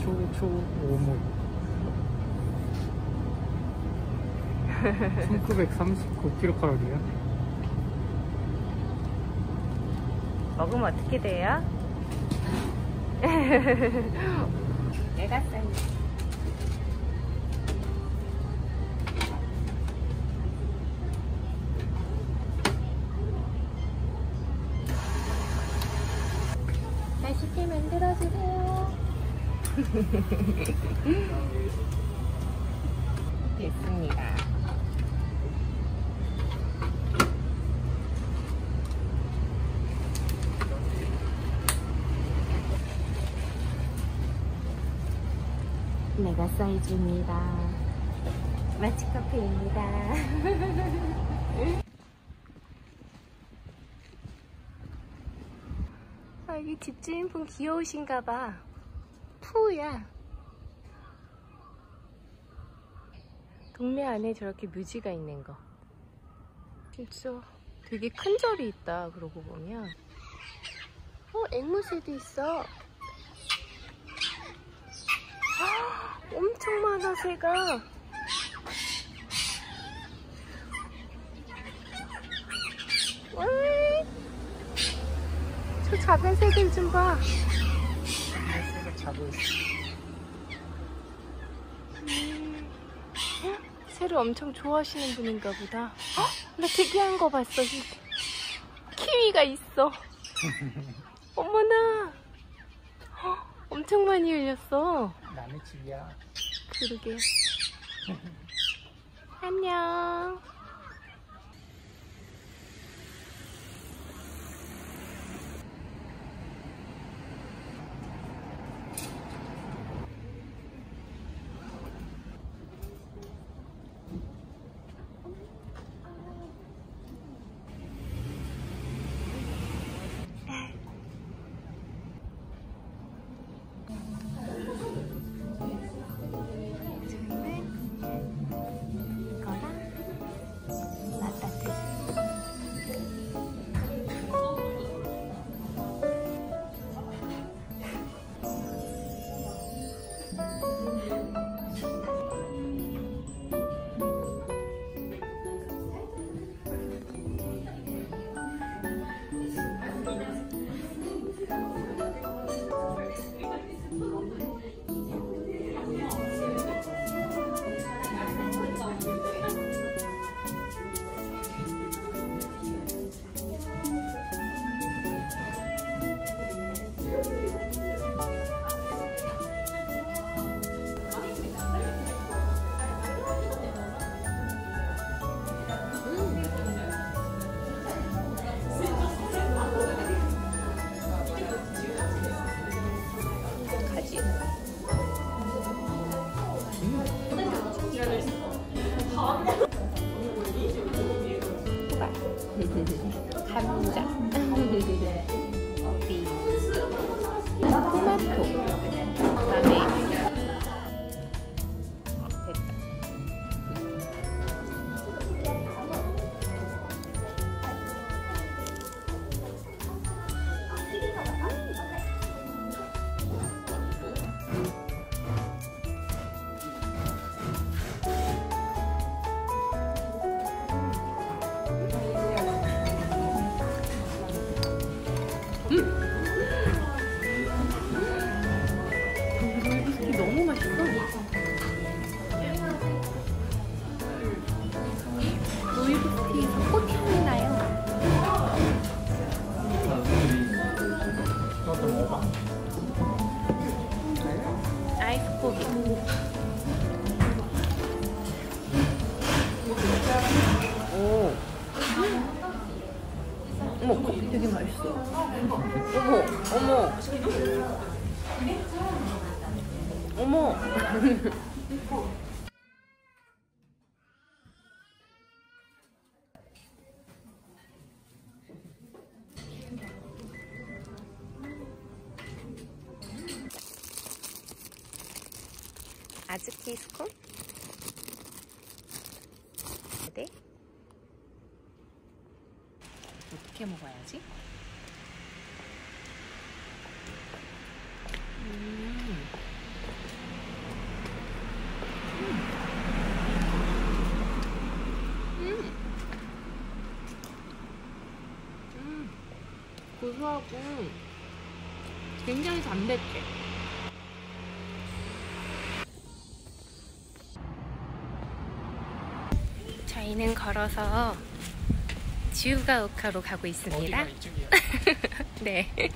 초, 초, 초, 오목. 1939kcal이야. 먹으면 어떻게 돼요? 내가 쌀 맛있게 만들어주세요. 됐습니다. 메가 사이즈입니다. 마치 커피입니다. 아, 여기 집주인분 귀여우신가 봐. 푸우야. 동네 안에 저렇게 묘지가 있는 거. 진짜 되게 큰 절이 있다, 그러고 보면. 어, 앵무새도 있어. 아, 엄청 많아, 새가. 으이, 저 작은 새들 좀 봐. 자고 있어. 음, 헉, 새를 엄청 좋아하시는 분인가 보다. 헉, 나 특이한 거 봤어. 키- 키위가 있어. 어머나. 헉, 엄청 많이 열렸어. 남의 집이야. 그러게. 안녕. 어머. 아즈키 스콘? 네? 어떻게 먹어야지? 고소하고 굉장히 담백해. 저희는 걸어서 지우가오카로 가고 있습니다. 네.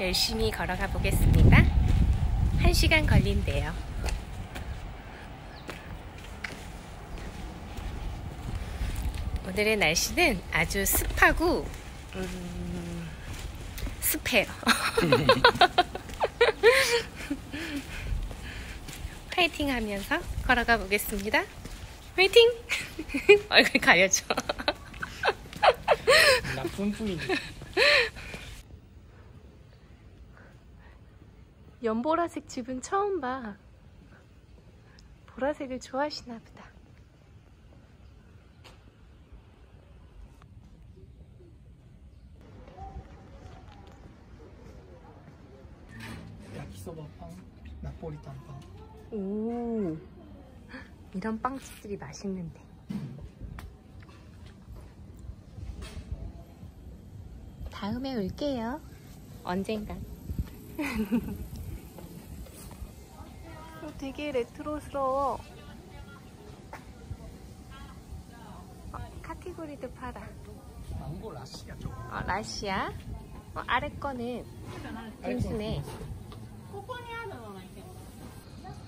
열심히 걸어가 보겠습니다. 한 시간 걸린대요. 오늘의 날씨는 아주 습하고 음, 습해요. 파이팅 하면서 걸어가 보겠습니다. 파이팅! 얼굴 가려줘. 나쁜 뿐이지. 연보라색 집은 처음 봐. 보라색을 좋아하시나 보다. 야키소바 빵, 나폴리탄 빵. 오, 이런 빵집들이 맛있는데. 다음에 올게요. 언젠간. 어, 되게 레트로스러워. 어, 카테고리도 팔아. 망고 라시야 저거. 어, 라시아. 어, 아래 거는 빙수네.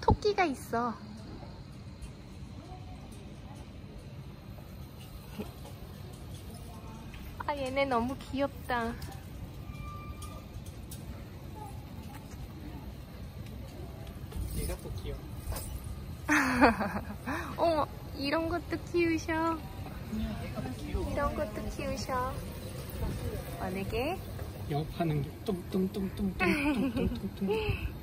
토끼가 있어. 아, 얘네 너무 귀엽다. 얘가 또 귀여워. 어머, 이런 것도 키우셔. 이런 것도 키우셔. 어느 게? 영업하는 게 뚱뚱뚱뚱뚱뚱뚱뚱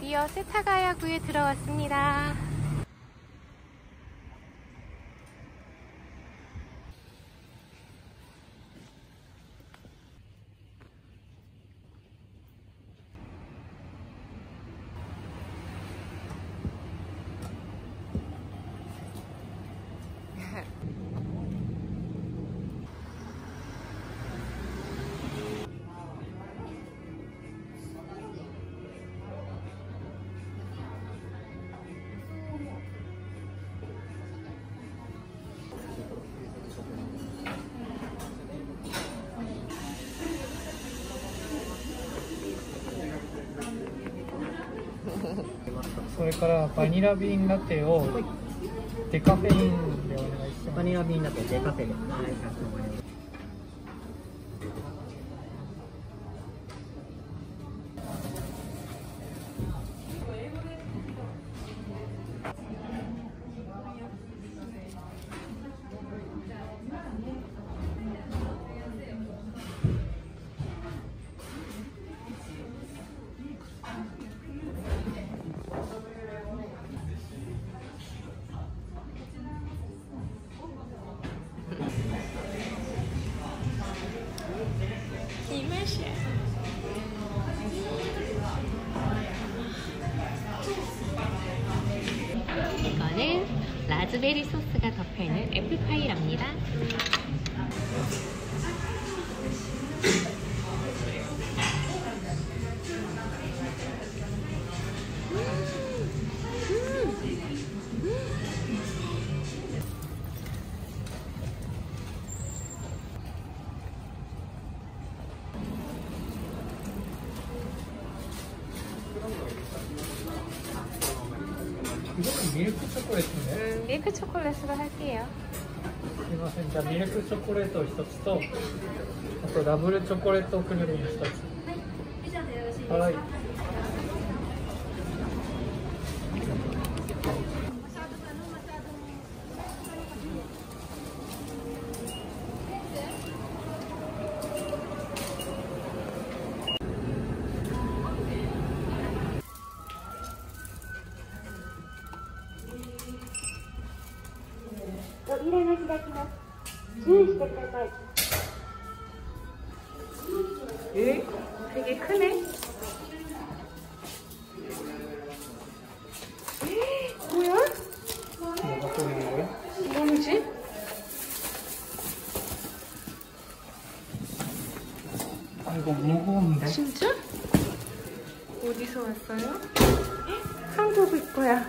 드디어 세타가야구에 들어왔습니다. それからバニラビーンラテをデカフェインでお願いします。バニラビーンだとデカフェで。はい、ver isso クチョコレートが入っていいよ。すいません。じゃあミルクチョコレート一つとあとダブルチョコレートクリーム一つ。はい。以上でよろしいですか、はい。扉が開きます。注意してください。 응? 되게 크네? 뭐야? 갖고 있는 거야? 뭔지? 아 이거 무거운데? 진짜? 어디서 왔어요? 한국일 거야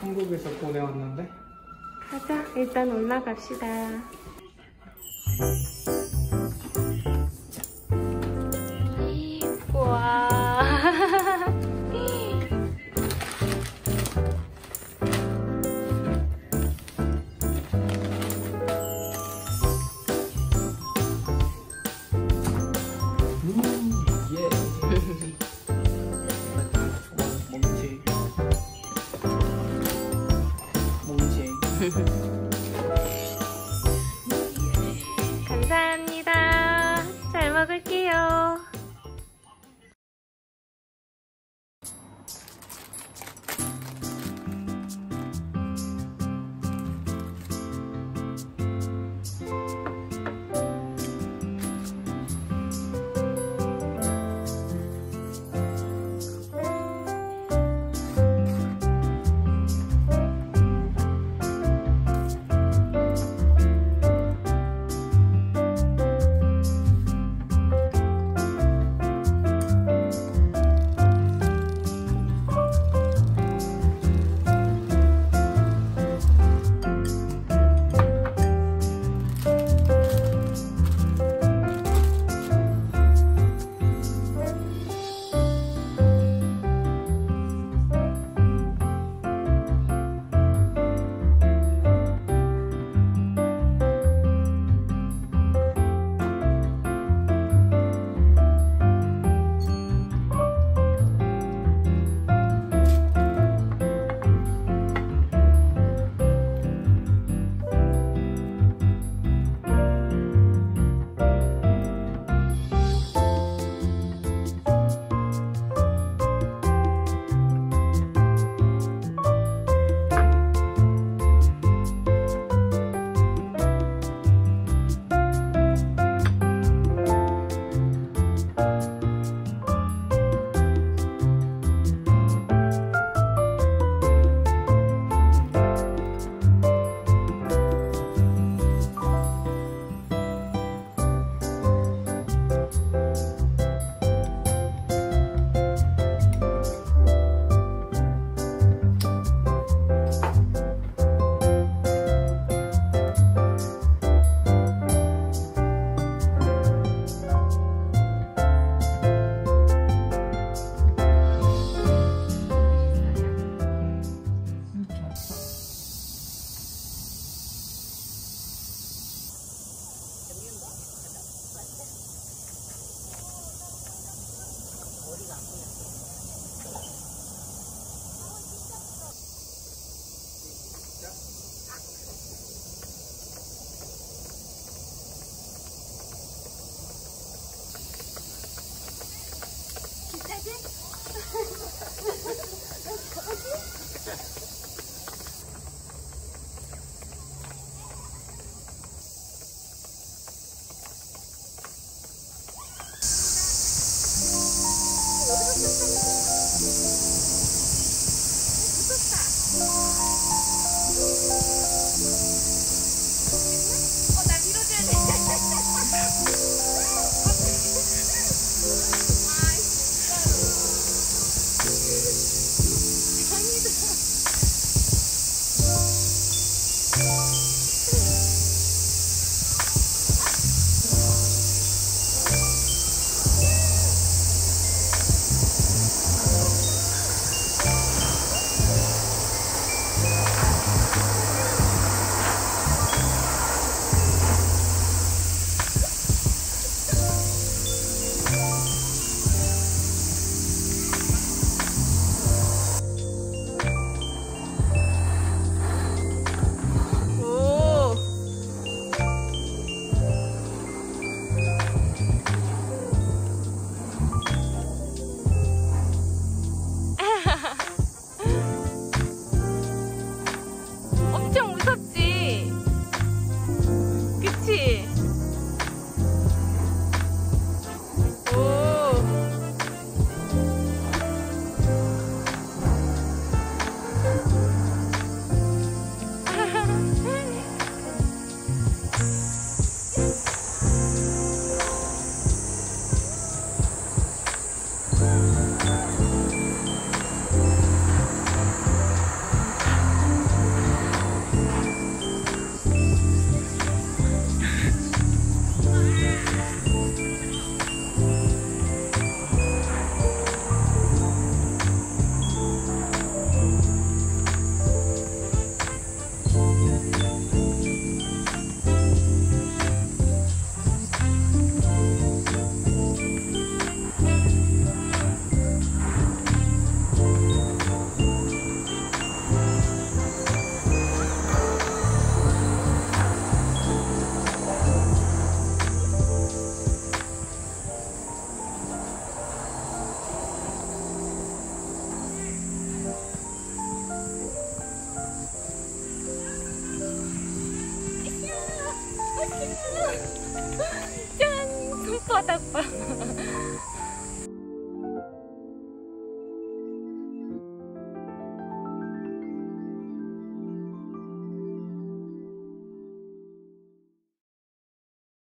한국에서 보내왔는데? 자. 일단 올라갑시다.